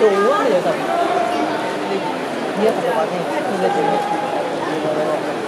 5원을 여자. 이해가 많이. 이해가 많이.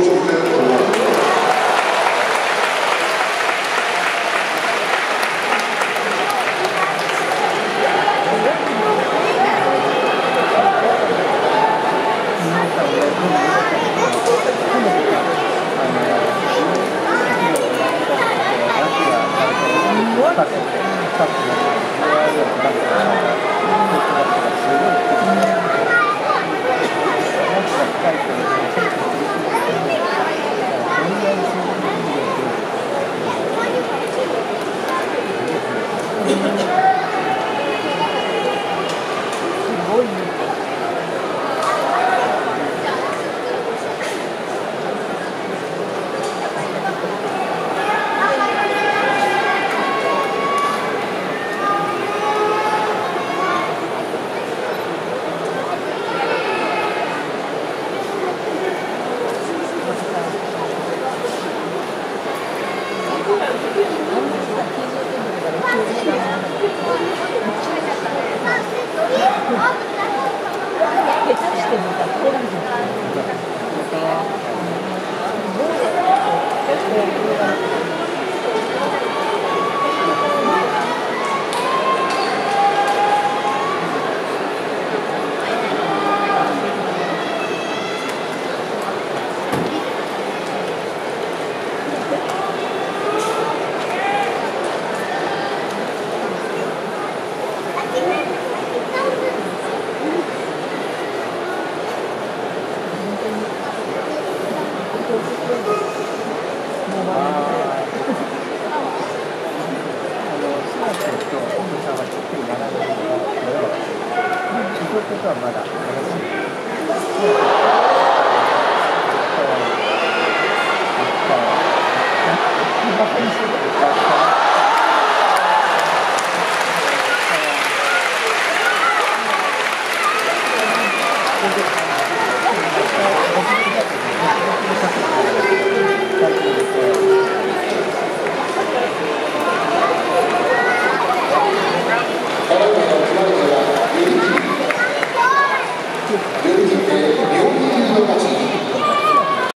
かったです ことはまだ話して僕が。